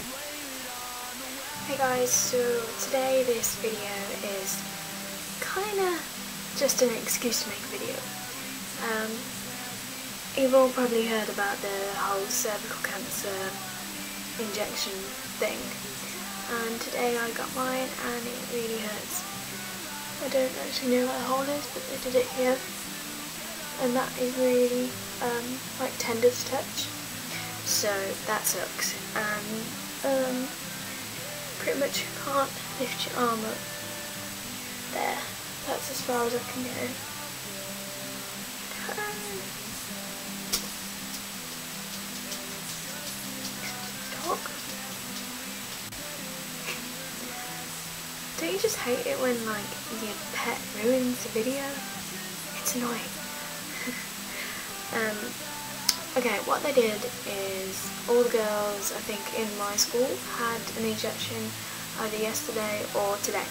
Hey guys, so today this video is kinda just an excuse to make a video. Um, you've all probably heard about the whole cervical cancer injection thing and today I got mine and it really hurts. I don't actually know what the hole is but they did it here and that is really um, like tender to touch so that sucks and um, pretty much can't lift your arm up there. That's as far as I can go. Don't you just hate it when like your pet ruins the video? It's annoying. Um Okay, what they did is all the girls, I think, in my school had an injection either yesterday or today.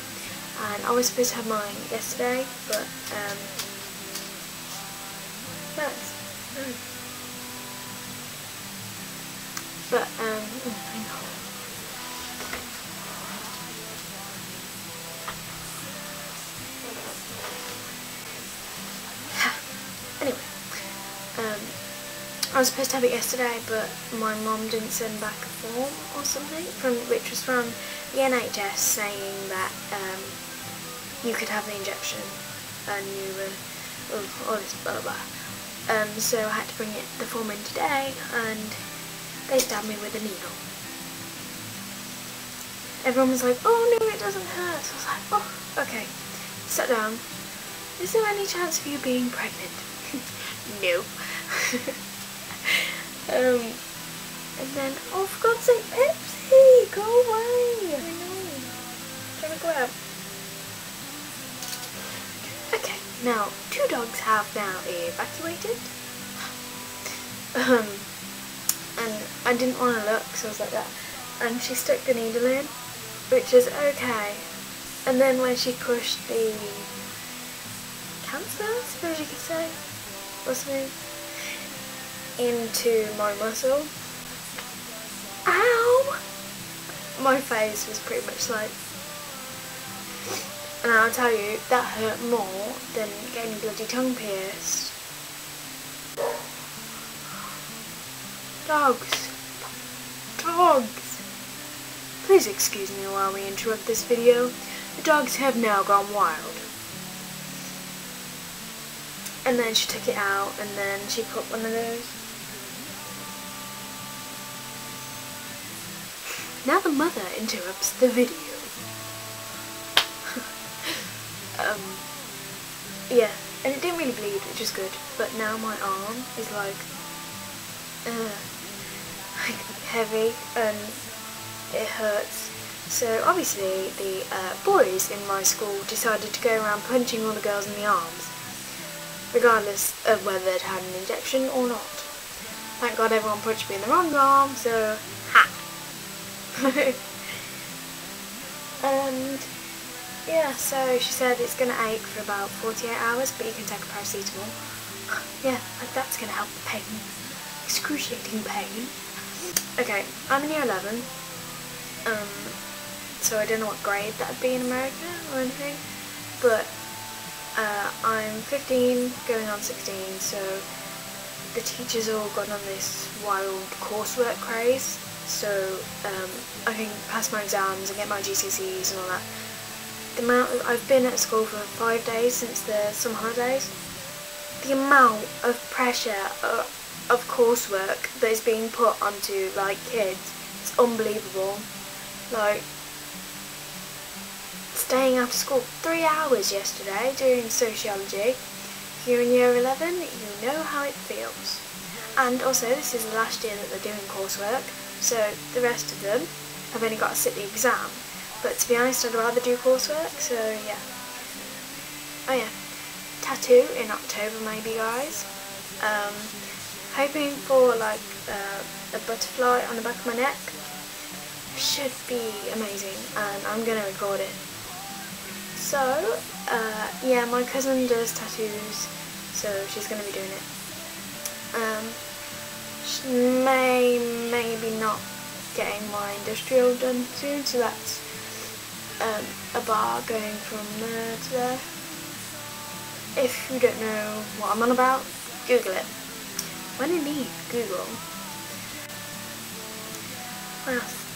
And I was supposed to have mine yesterday, but, um. Mm. But, um, oh. I was supposed to have it yesterday, but my mom didn't send back a form or something, from which was from the NHS saying that um, you could have the injection and you were all this blah blah. blah. Um, so I had to bring it the form in today, and they stabbed me with a needle. Everyone was like, "Oh no, it doesn't hurt." So I was like, "Oh, okay." Sat down. Is there any chance of you being pregnant? no. Um, and then, oh for God's sake, Pepsi, go away. I know. Trying to go out. Okay, now two dogs have now evacuated. Um, and I didn't want to look, so I was like that. And she stuck the needle in, which is okay. And then when she pushed the cancer, I suppose you could say, or something, into my muscle. Ow! My face was pretty much like... And I'll tell you, that hurt more than getting bloody tongue pierced. Dogs. Dogs. Please excuse me while we interrupt this video. The dogs have now gone wild. And then she took it out and then she put one of those Now the mother interrupts the video. um, yeah, and it didn't really bleed, which is good, but now my arm is like, uh, like heavy and it hurts. So obviously the uh, boys in my school decided to go around punching all the girls in the arms, regardless of whether they'd had an injection or not. Thank God everyone punched me in the wrong arm, so ha! and yeah, so she said it's going to ache for about 48 hours, but you can take a paracetamol. yeah, that's going to help the pain. Excruciating pain. Okay, I'm in year 11. Um, so I don't know what grade that would be in America or anything, but uh, I'm 15, going on 16, so the teachers all got on this wild coursework craze so um, I can pass my exams and get my GCSEs and all that. The amount of, I've been at school for five days since the summer holidays. The amount of pressure uh, of coursework that is being put onto like kids is unbelievable. Like staying after school three hours yesterday doing sociology. You're in year 11, you know how it feels. And also, this is the last year that they're doing coursework, so the rest of them I've only got to sit the exam. But to be honest, I'd rather do coursework, so yeah. Oh yeah, tattoo in October maybe guys. Um, hoping for like uh, a butterfly on the back of my neck. Should be amazing and I'm going to record it. So, uh, yeah, my cousin does tattoos, so she's going to be doing it. Um, may maybe not getting my industrial done soon, so that's um, a bar going from there to there. If you don't know what I'm on about, Google it. When you need, Google.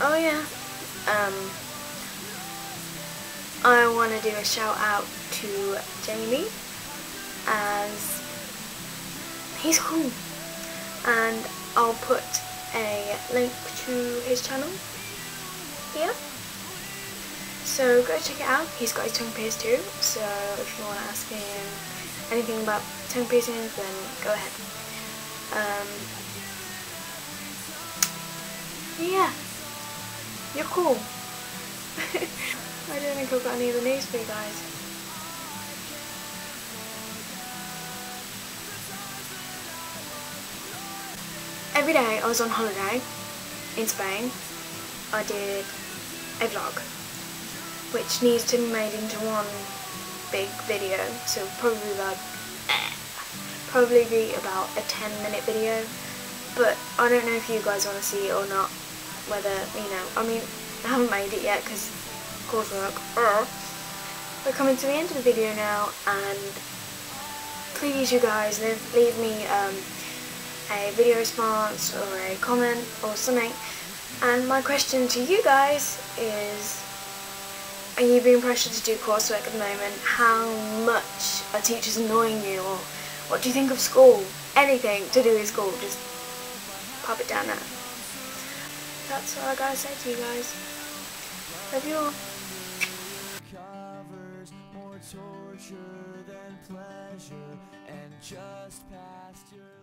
Oh yeah, um, I want to do a shout out to Jamie as he's cool and I'll put a link to his channel here. So go check it out. He's got his tongue pierced too. So if you want to ask him anything about tongue piercings then go ahead. Um, yeah. You're cool. I don't think I've got any other news for you guys every day I was on holiday in Spain, I did a vlog, which needs to be made into one big video, so probably about, probably be about a 10 minute video, but I don't know if you guys want to see it or not, whether, you know, I mean, I haven't made it yet because coursework, we're coming to the end of the video now, and please you guys leave me um, a video response or a comment or something. And my question to you guys is, are you being pressured to do coursework at the moment? How much are teachers annoying you? Or what do you think of school? Anything to do with school, just pop it down there. That's all I gotta say to you guys. Love you all. torture than pleasure and just past your